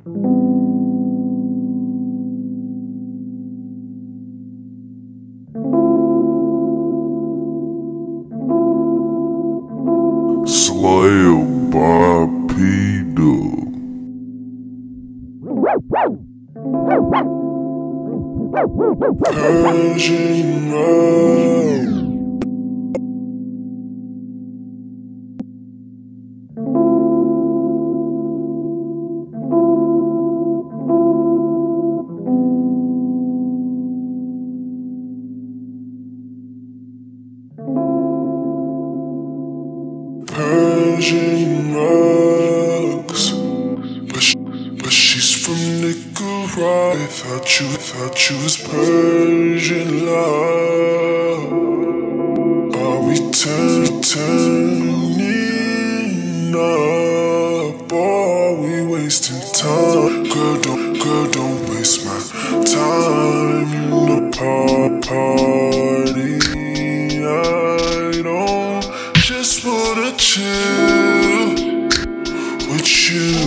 Slayer by P Persian rugs, but, sh- but she's from Nicaragua. I thought you thought you was Persian love. Are we turn, turning up? Or are we wasting time? Girl, don't girl, don't to chill with you.